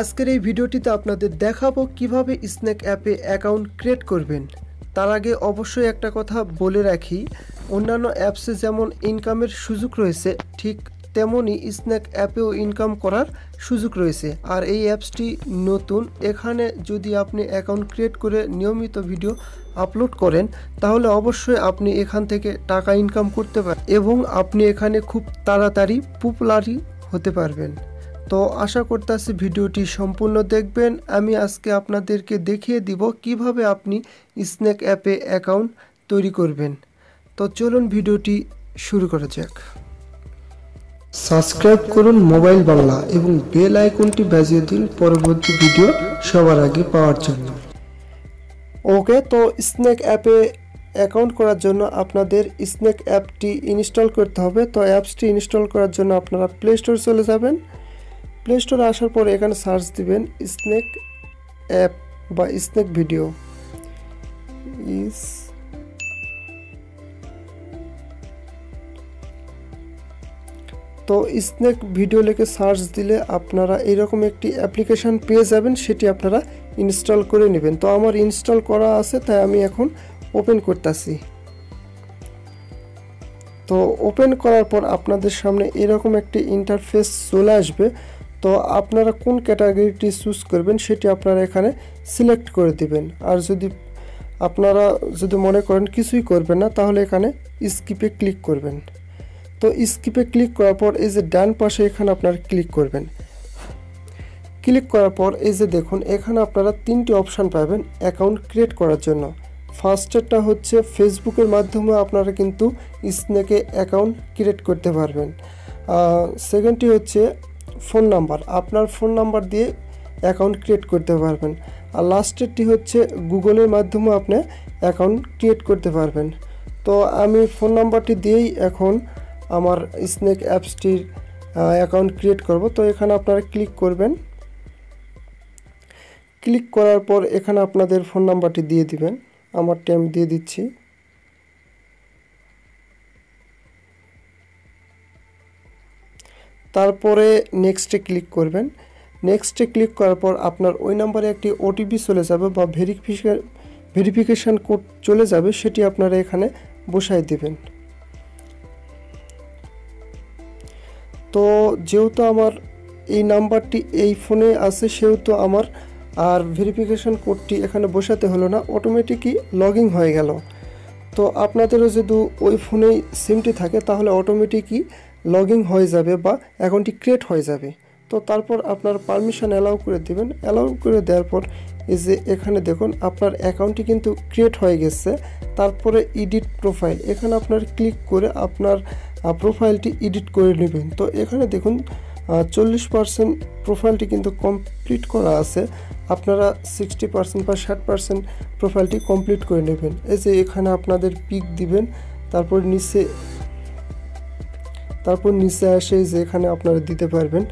আজকের এই ভিডিওটিতে আপনাদের দেখাবো কীভাবে স্ন্যাক অ্যাপে অ্যাকাউন্ট ক্রিয়েট করবেন। তার আগে অবশ্যই একটা কথা বলে রাখি, অন্যান্য অ্যাপসে যেমন ইনকামের সুযোগ রয়েছে, ঠিক তেমনই স্ন্যাক অ্যাপেও ইনকাম করার সুযোগ রয়েছে। আর এই অ্যাপসটি নতুন, এখানে যদি আপনি অ্যাকাউন্ট ক্রিয়েট করে নিয়মিত ভিডিও আপলোড করেন, তাহলে অবশ্যই আপনি এখান থেকে টাকা ইনকাম করতে পারেন এবং আপনি এখানে খুব তাড়াতাড়ি পপুলারই হতে পারবেন। তো আশা করতেছি ভিডিওটি সম্পূর্ণ দেখবেন। আমি আজকে আপনাদেরকে দেখিয়ে দিব কীভাবে আপনি স্ন্যাক অ্যাপে অ্যাকাউন্ট তৈরি করবেন। তো চলুন ভিডিওটি শুরু করা যাক। সাবস্ক্রাইব করুন মোবাইল বাংলা এবং বেল আইকনটি বাজিয়ে দিন পরবর্তী ভিডিও সবার আগে পাওয়ার জন্য। ওকে, তো স্ন্যাক অ্যাপে অ্যাকাউন্ট করার জন্য আপনাদের স্ন্যাক অ্যাপটি ইনস্টল করতে হবে। তো অ্যাপসটি ইনস্টল করার জন্য আপনারা প্লে স্টোর চলে যাবেন। প্লে স্টোরে আসার পরে এখানে সার্চ দিবেন স্নেক অ্যাপ বা স্নেক ভিডিও ইস তো স্নেক ভিডিও লিখে সার্চ দিলে আপনারা এরকম একটি অ্যাপ্লিকেশান পেয়ে যাবেন, সেটি আপনারা ইনস্টল করে নেবেন। তো আমার ইনস্টল করা আছে, তাই আমি এখন ওপেন করতেছি। তো ওপেন করার পর আপনাদের সামনে এরকম একটি ইন্টারফেস চলে আসবে। তো আপনারা কোন ক্যাটাগরিটি চুজ করবেন সেটি আপনারা এখানে সিলেক্ট করে দিবেন। আর যদি আপনারা যদি মনে করেন কিছুই করবেন না, তাহলে এখানে স্কিপে ক্লিক করবেন। তো স্কিপে ক্লিক করার পর এই যে ডান পাশে এখানে আপনারা ক্লিক করবেন। ক্লিক করার পর এই যে দেখুন, এখানে আপনারা তিনটি অপশান পাবেন অ্যাকাউন্ট ক্রিয়েট করার জন্য। ফার্স্টেরটা হচ্ছে ফেসবুকের মাধ্যমে আপনারা কিন্তু স্নেকে অ্যাকাউন্ট ক্রিয়েট করতে পারবেন। সেকেন্ডটি হচ্ছে ফোন নাম্বার। আপনার ফোন নাম্বার দিয়ে অ্যাকাউন্ট ক্রিয়েট করতে পারবেন। আর লাস্টেরটি হচ্ছে গুগলের মাধ্যমে আপনি অ্যাকাউন্ট ক্রিয়েট করতে পারবেন। তো আমি ফোন নাম্বারটি দিয়েই এখন আমার স্নেক অ্যাপসটির অ্যাকাউন্ট ক্রিয়েট করব। তো এখানে আপনারা ক্লিক করবেন। ক্লিক করার পর এখানে আপনাদের ফোন নাম্বারটি দিয়ে দিবেন। আমার টাইম দিয়ে দিচ্ছি। তারপরে নেক্সটে ক্লিক করবেন। নেক্সটে ক্লিক করার পর আপনার ওই নাম্বারে একটি ওটিপি চলে যাবে বা ভেরিফিকেশন ভেরিফিকেশান কোড চলে যাবে, সেটি আপনারা এখানে বসাই দেবেন। তো যেহেতু আমার এই নাম্বারটি এই ফোনে আছে, সেহেতু আমার আর ভেরিফিকেশান কোডটি এখানে বসাতে হলো না অটোমেটিকই লগইন হয়ে গেল। তো আপনাদেরও যদি ওই ফোনেই সিমটি থাকে, তাহলে অটোমেটিকই লগ হয়ে যাবে বা অ্যাকাউন্টটি ক্রিয়েট হয়ে যাবে। তো তারপর আপনার পারমিশন অ্যালাউ করে দেবেন। অ্যালাউ করে দেওয়ার পর এই যে এখানে দেখুন, আপনার অ্যাকাউন্টটি কিন্তু ক্রিয়েট হয়ে গেছে। তারপরে এডিট প্রোফাইল এখানে আপনার ক্লিক করে আপনার প্রোফাইলটি এডিট করে নেবেন। তো এখানে দেখুন চল্লিশ পার্সেন্ট প্রোফাইলটি কিন্তু কমপ্লিট করা আছে। আপনারা সিক্সটি পার্সেন্ট বা ষাট পার্সেন্ট প্রোফাইলটি কমপ্লিট করে নেবেন। এই যে এখানে আপনাদের পিক দিবেন, তারপর নিচে তারপর নিচে আসে যে এখানে আপনারা দিতে পারবেন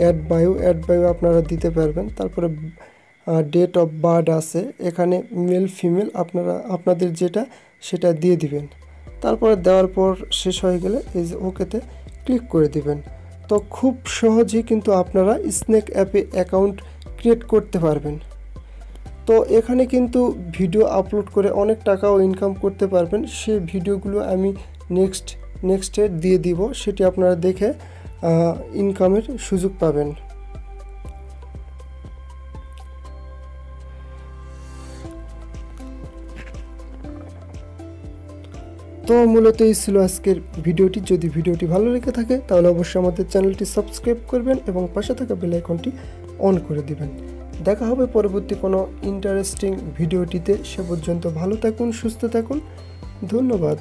অ্যাড বায়ো অ্যাড বায়ো আপনারা দিতে পারবেন। তারপরে ডেট অফ বার্থ আছে। এখানে মেল ফিমেল আপনারা, আপনাদের যেটা, সেটা দিয়ে দিবেন। তারপরে দেওয়ার পর শেষ হয়ে গেলে এই যে ওকেতে ক্লিক করে দিবেন। তো খুব সহজেই কিন্তু আপনারা স্নেক অ্যাপে অ্যাকাউন্ট ক্রিয়েট করতে পারবেন। তো এখানে কিন্তু ভিডিও আপলোড করে অনেক টাকাও ইনকাম করতে পারবেন। সেই ভিডিওগুলো আমি নেক্সট নেক্সটে দিয়ে দিব, সেটি আপনারা দেখে ইনকামের সুযোগ পাবেন। তো মূলত এই ছিল আজকের ভিডিওটি। যদি ভিডিওটি ভালো লেগে থাকে, তাহলে অবশ্যই আমাদের চ্যানেলটি সাবস্ক্রাইব করবেন এবং পাশে থাকা বেল আইকনটি অন করে দিবেন। দেখা হবে পরবর্তী কোনো ইন্টারেস্টিং ভিডিওটিতে। সে পর্যন্ত ভালো থাকুন, সুস্থ থাকুন। ধন্যবাদ।